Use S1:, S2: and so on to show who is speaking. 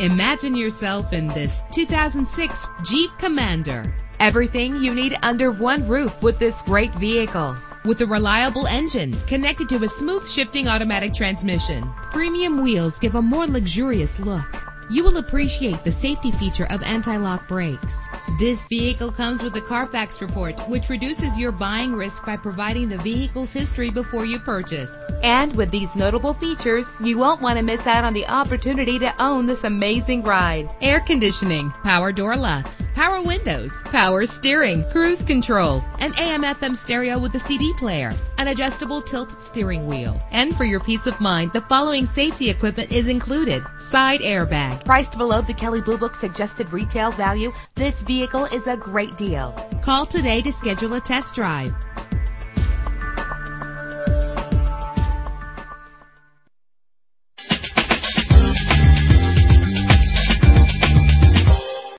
S1: Imagine yourself in this 2006 Jeep Commander. Everything you need under one roof with this great vehicle. With a reliable engine connected to a smooth shifting automatic transmission, premium wheels give a more luxurious look. You will appreciate the safety feature of anti-lock brakes. This vehicle comes with a Carfax report, which reduces your buying risk by providing the vehicle's history before you purchase. And with these notable features, you won't want to miss out on the opportunity to own this amazing ride. Air conditioning, power door locks, power windows, power steering, cruise control, an AM FM stereo with a CD player, an adjustable tilt steering wheel. And for your peace of mind, the following safety equipment is included. Side airbag, Priced below the Kelley Blue Book suggested retail value, this vehicle is a great deal. Call today to schedule a test drive.